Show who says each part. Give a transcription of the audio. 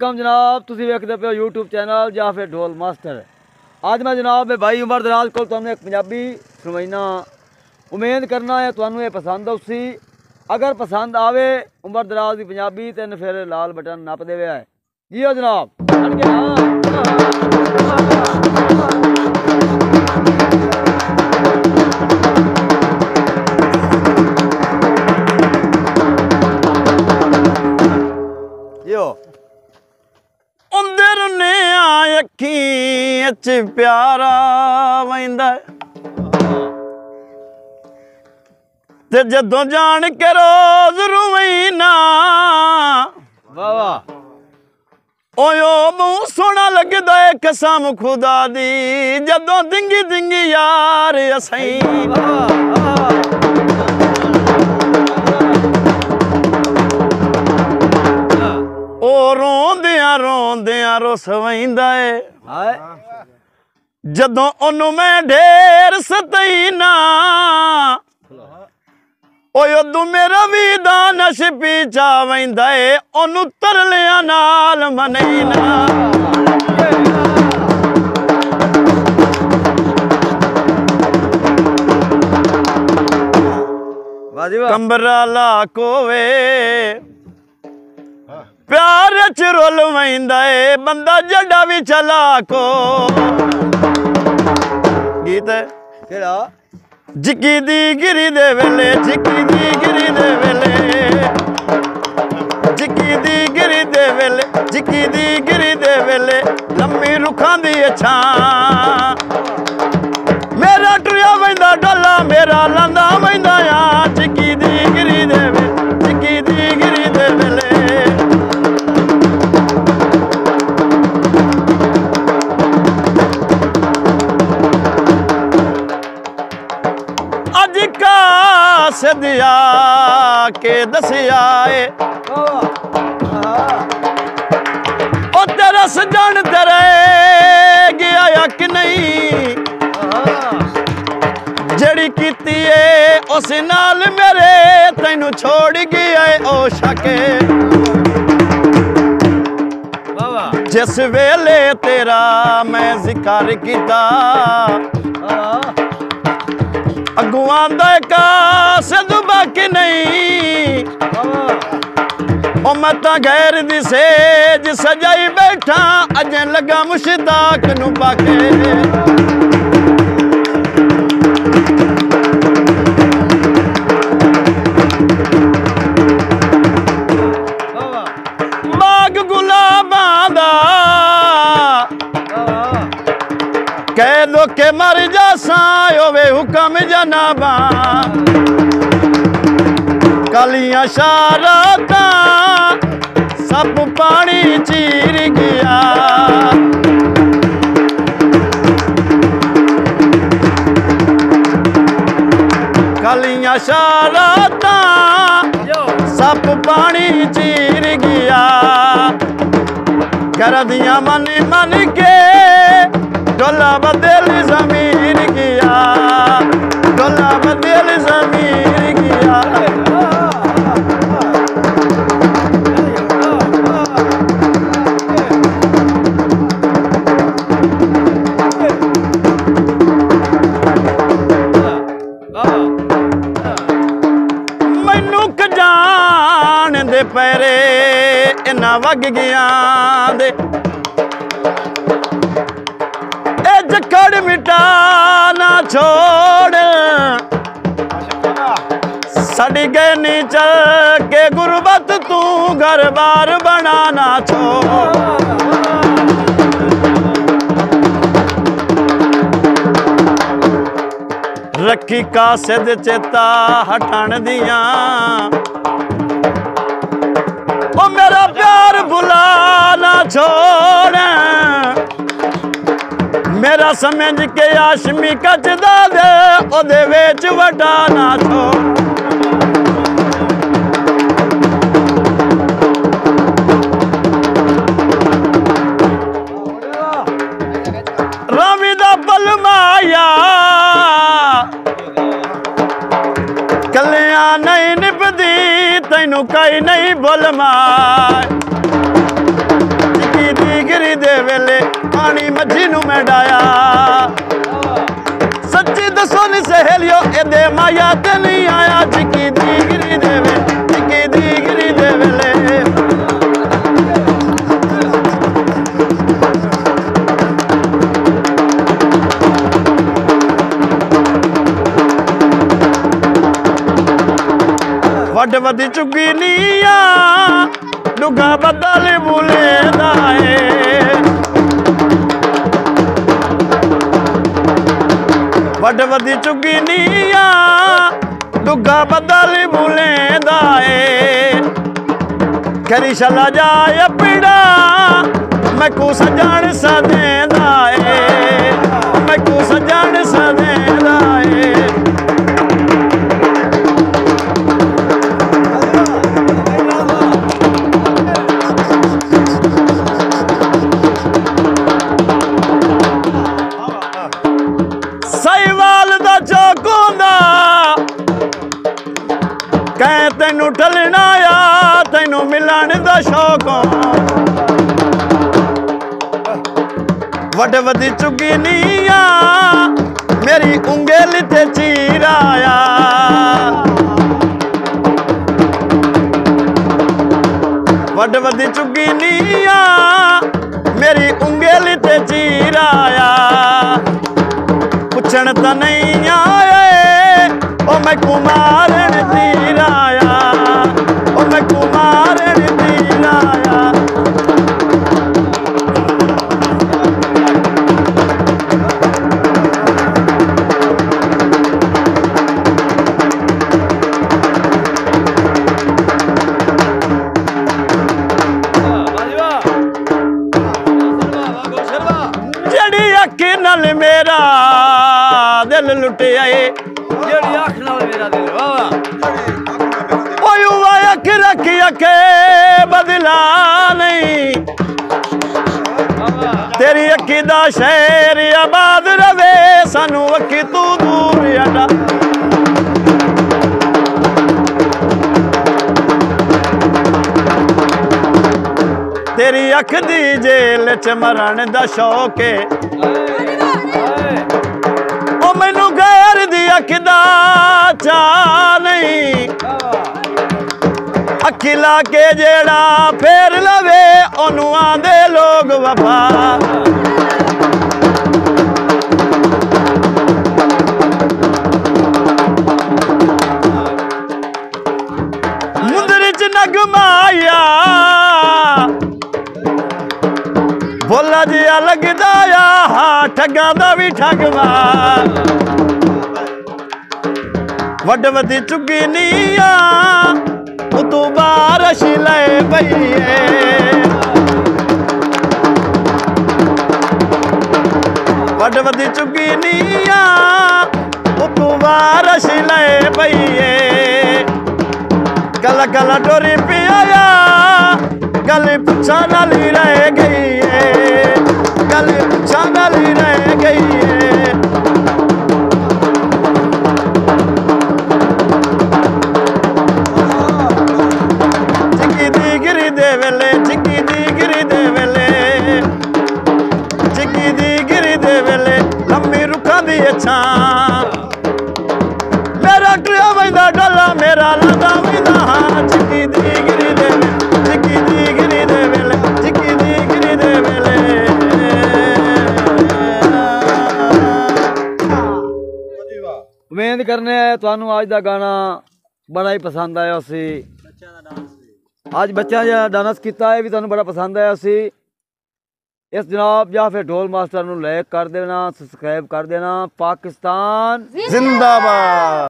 Speaker 1: ਅਸਲਾਮ ਜਨਾਬ ਤੁਸੀਂ ਵੇਖਦੇ ਪਏ ਹੋ YouTube ਚੈਨਲ ਜਾਂ ਫਿਰ ਢੋਲ ਮਾਸਟਰ ਅੱਜ ਮੈਂ ਜਨਾਬ ਮੇਰੇ ਭਾਈ ਉਮਰ ਦਰਾਜ ਕੋਲ ਤੁਹਾਨੂੰ ਇੱਕ ਪੰਜਾਬੀ ਸੁਣਾਈਨਾ ਉਮੀਦ ਕਰਨਾ ਹੈ ਤੁਹਾਨੂੰ ਇਹ ਪਸੰਦ ਆਉਸੀ ਅਗਰ ਪਸੰਦ ਆਵੇ ਉਮਰ ਦਰਾਜ ਦੀ ਪੰਜਾਬੀ ਤੇ ਫਿਰ ਲਾਲ ਬਟਨ ਨੱਪ ਦੇਵੇ ਹੈ ਜੀਓ ਜਨਾਬ ਛੱਡ
Speaker 2: ਅੱਖੀਂ ਚ ਪਿਆਰਾ ਵੈਂਦਾ ਤੇ ਜਦੋਂ ਜਾਣ ਕੇ ਰੋਜ਼ ਰੁਵੈਨਾ
Speaker 1: ਵਾਹ ਵਾਹ।
Speaker 2: ਓਯੋ ਮੂੰਹ ਸੋਹਣਾ ਲੱਗਦਾ ਏ ਕਸਮ ਖੁਦਾ ਦੀ ਜਦੋਂ ਦਿੰਗੀ ਦਿੰਗੀ ਯਾਰ ਅਸਈ। ਉਹ ਰੋਂਦਿਆਂ ਰੋਂਦਿਆਂ ਰੁੱਸ ਵੈਂਦਾ ਏ। ਜਦੋਂ ਉਹਨੂੰ ਮੈਂ ਢੇਰ ਸਤਈਨਾ ਓਏ ਉਦੋਂ ਮੇਰਾ ਵੀ ਦਾ ਨਸ਼ ਪੀਚਾ ਵੈਂਦਾ ਏ ਉਹਨੂੰ ਤਰਲਿਆਂ ਨਾਲ
Speaker 1: ਜੀ ਵਾਹ
Speaker 2: ਕੰਬਰਾ ਲਾ ਕੋਵੇ। ਪਿਆਰ ਚ ਰੁੱਲ ਵੈਂਦਾ ਏ ਬੰਦਾ ਜੱਡਾ ਵੀ ਚਲਾ ਕੋ। ਗੀਤ ਹੈ।
Speaker 1: ਕਿਹੜਾ?
Speaker 2: ਜਿੱਕੀ ਦੀ ਗਿਰੀ ਦੇ ਵੇਲੇ ਜਿੱਕੀ ਦੀ ਗਿਰੀ ਦੇ ਵੇਲੇ। ਜਿੱਕੀ ਦੀ ਗਿਰੀ ਦੇ ਵੇਲੇ ਜਿੱਕੀ ਦੀ ਗਿਰੀ ਦੇ ਵੇਲੇ ਲੰਮੀ ਰੁੱਖਾਂ ਦੀ ਛਾਂ। ਸਦਿਆ ਕੇ ਦਸਿਆ ਏ। ਉਹ ਤੇਰਾ ਸਜਣ ਦਰੇ ਗਿਆ ਆ ਕਿ ਨਹੀਂ। ਜਿਹੜੀ ਕੀਤੀ ਏ, ਉਸ ਨਾਲ ਮੇਰੇ ਤੈਨੂੰ ਛੋੜ ਗਿਆ ਏ, ਉਹ ਸ਼ਕੇ ਜਿਸ ਵੇਲੇ ਤੇਰਾ ਮੈਂ ਜ਼ਿਕਰ ਕੀਤਾ
Speaker 1: ਵਾਹ
Speaker 2: ਅਗਵਾਂ ਦਾ ਕਾਸਦ ਬਾਕੀ ਨਹੀਂ
Speaker 1: ਵਾਹ
Speaker 2: ਉਹ ਮੈਂ ਤਾਂ ਗੈਰ ਦੀ ਸੇਜ ਸਜਾਈ ਬੈਠਾ ਅਜੇ ਲੱਗਾ ਮੁਸ਼ਤਾਕ ਨੂੰ ਪਾਕੇ
Speaker 1: ਵਾਹ
Speaker 2: ਬਾਗ ਗੁਲਾਬਾਂ ਦਾ
Speaker 1: ਵਾਹ
Speaker 2: ਕਹਿ ਲੋ ਕੇ ਮਰ ਜਾਸਾਂ ਓਵੇ ਹੁਕਮ ਜਨਾਬਾ ਕਲੀਆਂ ਸ਼ਾਰਾਤਾਂ ਸਭ ਪਾਣੀ ਚੀਰ ਗਿਆ ਕਲੀਆਂ ਸ਼ਾਰਾਤਾਂ
Speaker 1: ਜੋ
Speaker 2: ਸੱਪ ਪਾਣੀ ਚੀਰ ਗਿਆ ਕਰਦੀਆਂ ਮਨ ਮਨ ਕੇ ਡੋਲਾ ਬਦਲ ਜ਼ਮੀਰ ਗਿਆ ਡੋਲਾ ਬਦਲ ਜ਼ਮੀਰ ਗਿਆ ਇਨਾ ਵਗ ਗਿਆ ਦੇ ਇਹ ਜਕੜ ਮਿਟਾ ਨਾ ਛੋੜ ਸਾਡੀ ਗਏ ਨੀ ਚੱਲ ਕੇ ਗੁਰਬਤ ਤੂੰ ਘਰ ਬਾਰ ਬਣਾ ਨਾ ਛੋੜ ਰੱਖੀ ਕਾਸਦ ਚੇਤਾ ਹਟਣ ਦੀਆਂ ਉਹ ਮੇਰਾ ਪਿਆਰ ਭੁਲਾ ਨਾ ਛੋੜ ਮੇਰਾ ਸਮਝ ਕੇ ਆਸ਼ਮੀ ਕੱਚਦਾ ਦੇ ਉਹਦੇ ਵਿੱਚ ਵਟਾ ਨਾ ਛੋੜ। में डाया। सच्ची दसो नी सहेलियो ए दे माया ते नहीं आया। चिकी दी गिरी देवे जिकी दी गिरी देवे ले। वड वधी चुकी नी आ डुगा बदल बुले दाए ਵੱਡ ਵੱਡੀ ਚੁੱਗੀ ਨੀਆ ਡੁੱਗਾ ਬੱਦਲ ਬੁਲੇਦਾ ਏ। ਕਰੀ ਛਲਾ ਜਾਏ ਪੀੜਾ ਮੈਂ ਕੋ ਸਜਣ ਸਦੇਂਦਾ ਏ। ਮੈਂ ਕੋ ਸਜਣ ਸਦੇਂਦਾ ਕਹਿ ਤੈਨੂੰ ਢਲਣਾ ਆ ਤੈਨੂੰ ਮਿਲਣ ਦਾ ਸ਼ੌਕ ਵੱਡ ਵੱਡੀ ਚੁੱਗੀ ਨੀਆ ਮੇਰੀ ਉਂਗਲ ਤੇ ਚੀਰਾਇਆ ਵੱਡ ਵੱਡੀ ਚੁੱਗੀ ਨੀਆ ਮੇਰੀ ਉਂਗਲ ਤੇ ਚੀਰਾਇਆ ਪੁੱਛਣ ਤਾਂ ਨਹੀਂ ਆਏ ਉਹ ਮੈਂ ਕੁਮਾਰਨ ਅੱਖ ਨਾਲ ਮੇਰਾ ਦਿਲ ਲੁੱਟਿਆ ਏ
Speaker 1: ਜਿਹੜੀ ਅੱਖ ਨਾਲ ਮੇਰਾ ਦਿਲ ਵਾਹ ਵਾਹ।
Speaker 2: ਓਏ ਵਾ ਅੱਖ ਰੱਖ ਅੱਖੇ ਬਦਲਾ ਨਹੀਂ। ਤੇਰੀ ਅੱਖੀ ਦਾ ਸ਼ਹਿਰ ਆਬਾਦ ਰਵੇ ਸਾਨੂੰ ਅੱਖੀ ਤੂੰ ਦੂਰ ਅਡਾ। ਤੇਰੀ ਅੱਖ ਦੀ ਜੇਲ ਚ ਮਰਨ ਦਾ ਸ਼ੌਕ ਏ। रखदा चा नहीं। अखिला के जेड़ा फेर लवे, ओनू आंदे लोग वफा मुंदर च नगमाया बोला जिया लगदा ठगा दा भी ठगवा। वडवती चुगिनिया तू बारश ले भैया वडवती चुगिनिया तू बारश ले भैया गल गल डोरी पियाया, गली पुछा नाली रह गई।
Speaker 1: ਉਮੀਦ ਕਰਨੇ ਆ ਤੁਹਾਨੂੰ ਅੱਜ ਦਾ ਗਾਣਾ ਬੜਾ ਹੀ ਪਸੰਦ ਆਇਆ ਸੀ ਅੱਜ ਬੱਚਿਆਂ ਦਾ ਡਾਂਸ ਕੀਤਾ ਇਹ ਵੀ ਤੁਹਾਨੂੰ ਬੜਾ ਪਸੰਦ ਆਇਆ ਸੀ ਇਸ ਜਨਾਬ ਜਾਂ ਫਿਰ ਢੋਲ ਮਾਸਟਰ ਨੂੰ ਲਾਈਕ ਕਰ ਦੇਣਾ ਸਬਸਕ੍ਰਾਈਬ ਕਰ ਦੇਣਾ ਪਾਕਿਸਤਾਨ
Speaker 2: ਜ਼ਿੰਦਾਬਾਦ